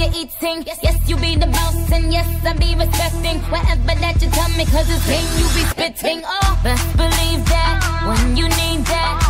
sweet for your eating. Yes, yes, you be the boss, and yes, I be respecting whatever that you tell me, cause it's game you be spitting. Oh, best believe that when you need that,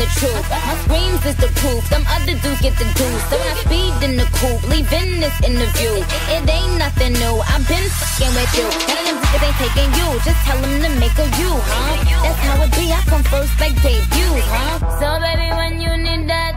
the truth. My screams is the proof, Some other dudes get the deuce. So I speed in the coupe, leaving this interview, it ain't nothing new. I've been fucking with you. None of them niggas ain't taking you, just tell them to make a you, huh? That's how it be, I come first like debut, huh? So baby, when you need that,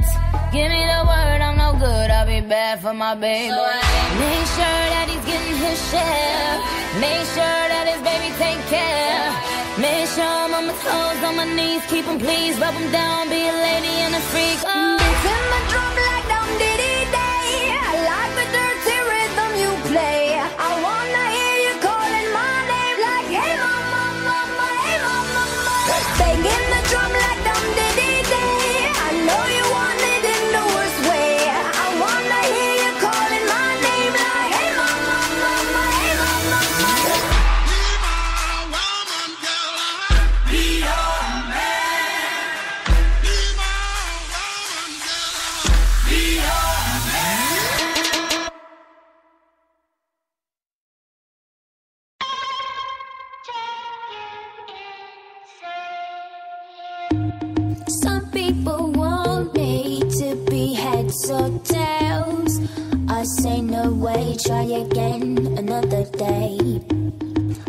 give me the word, I'm no good, I'll be bad for my baby. So Make sure that he's getting his share. Make sure that his baby take care. Make sure I'm on my toes, on my knees, keep him please, rub him down, be a lady and a freak. Oh. Beating my drum like dum diddy day. I like the dirty rhythm you play. Heads or tails. I say no way, try again another day.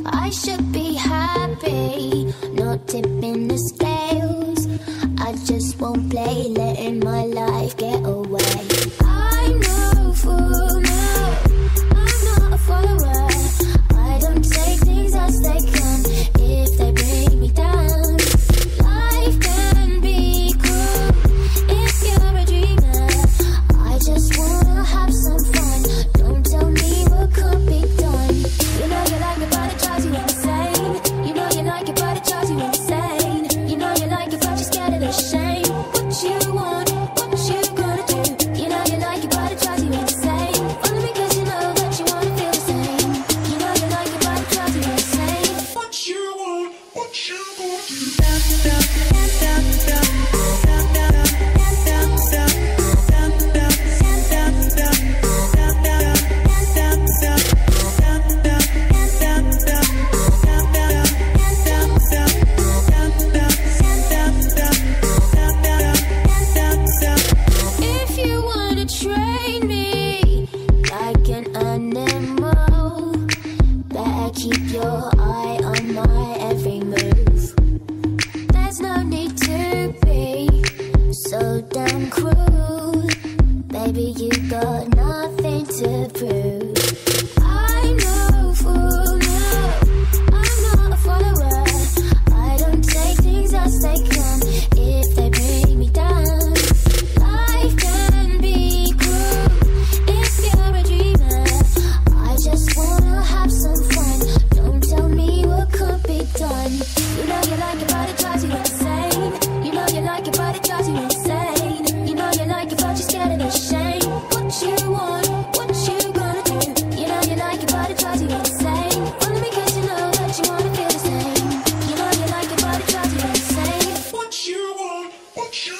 I should be happy, not tipping the scales. I just won't play, letting my life train me like an animal, better keep your